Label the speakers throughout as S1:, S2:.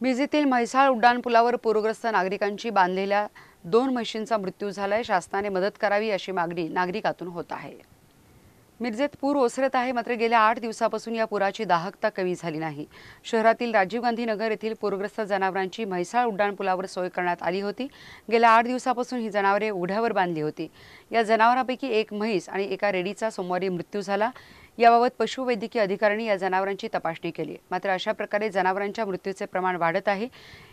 S1: मिरजेतील म्हैसाळ उड्डाणपुलावर पूरग्रस्त नागरिकांची बांधलेल्या दोन म्हशींचा मृत्यू झालाय. शासनाने मदत करावी अशी मागणी नागरिकातून होत आहे. मिरजेत पूर ओसरत आहे मात्र गेल्या आठ दिवसापासून या पुराची दाहकता कमी झाली नाही. शहरातील राजीव गांधी नगर येथील पूरग्रस्त जनावरांची म्हैसाळ उड्डाणपुलावर सोय करण्यात आली होती. गेल्या आठ दिवसापासून ही जनावरे उघड्यावर बांधली होती. या जनावरांपैकी एक म्हैस आणि एका रेडीचा सोमवारी मृत्यू झाला. याबाबत पशुवैद्यकीय अधिकाऱ्यांनी या जनावरांची तपासणी केली. मात्र अशा प्रकारे जनावरांच्या मृत्यूचे प्रमाण वाढत आहे.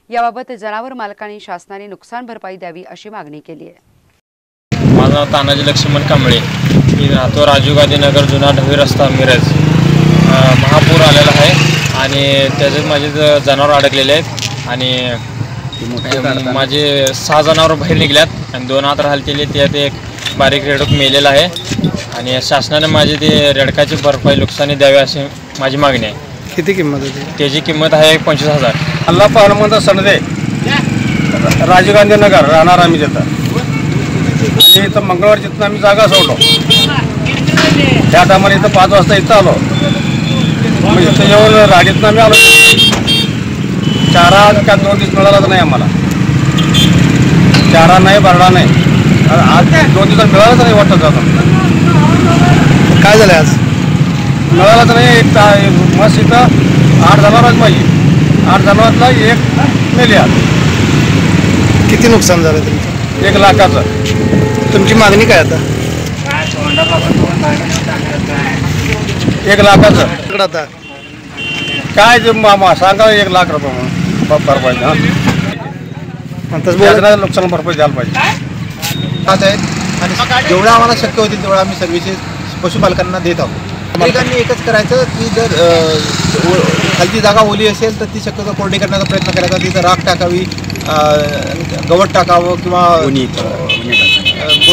S1: याबाबत जनावर मालकांनी शासनाने नुकसान भरपाई द्यावी अशी मागणी केली आहे.
S2: माझं नाव तानाजी लक्ष्मण कांबळे. मी राहतो राजीव गांधी नगर जुना ढवी रस्ता मिरज. महापूर आलेला आहे आणि त्याच्यात माझे जनावर अडकलेले आहेत आणि माझे सहा जनावर बाहेर निघल्यात आणि दोन हात राहिलेले त्यात एक बारीक रेडूक मेलेला आहे. आणि शासनाने माझी ते रेडकाची भरपाई नुकसानी द्यावी अशी माझी मागणी आहे.
S3: किती किंमत होती
S2: त्याची किंमत आहे पंचवीस हजार.
S4: अल्लाप्पा हनुमंत सणदे राजीव गांधी नगर राहणार आम्ही तिथं आणि इथं मंगळवार तिथून आम्ही जागा सोडलो. त्या टायमाला इथं पाच वाजता इथं आलो. मग इथं येऊन राडीतनं आम्ही आलो. चारा काय दोन दिवस मिळालाच नाही आम्हाला. चारा नाही भरडा नाही. आज दोन दिवसात मिळालाच नाही वाटतं जातं
S3: काय झालं आज?
S4: मिळालाच नाही एक मस्त इथं आठ जनावरच पाहिजे आठ जनावरातला एक मेली आज
S3: किती नुकसान झालं तुमचं?
S4: एक लाखाचं.
S3: तुमची मागणी काय आता?
S4: एक लाखाचं.
S3: इकडं आता.
S4: काय ते मामा सांगा एक लाख रुपये म्हणून. भरपाई हा. त्याचं नुकसान भरपाई द्यायला पाहिजे.
S5: खात आहेत आणि जेवढं आम्हाला शक्य होतील तेवढं आम्ही सर्व्हिसेस पशुपालकांना देत आहोत. नागरिकांनी एकच करायचं की जर खालची जागा ओली असेल तर ती शक्यतो कोरडी करण्याचा प्रयत्न करायचा तिथं राख टाकावी गवत टाकावं किंवा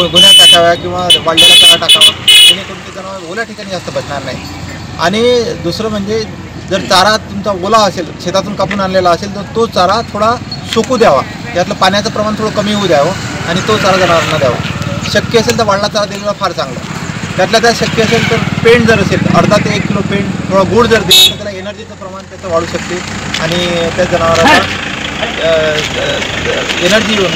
S5: अ, गुन्ह्या टाकाव्या किंवा वाढलेला चारा टाकावा जेणेकरून ते जनावर ओल्या ठिकाणी जास्त बसणार नाही. आणि दुसरं म्हणजे जर चारा तुमचा ओला असेल शेतातून कापून आणलेला असेल तर तो चारा थोडा सुकू द्यावा. त्यातलं पाण्याचं प्रमाण थोडं कमी होऊ द्यावं आणि तो चारा जनावरांना द्यावा. शक्य असेल तर वाढला चारा दिलेला फार चांगला. त्यातल्या त्यात शक्य असेल तर पेंट जर असेल अर्धा ते एक किलो पेंट थोडा गुड जर दिला तर त्याला एनर्जीचं प्रमाण त्याचं वाढू शकते आणि त्या जनावरांना एनर्जी येऊन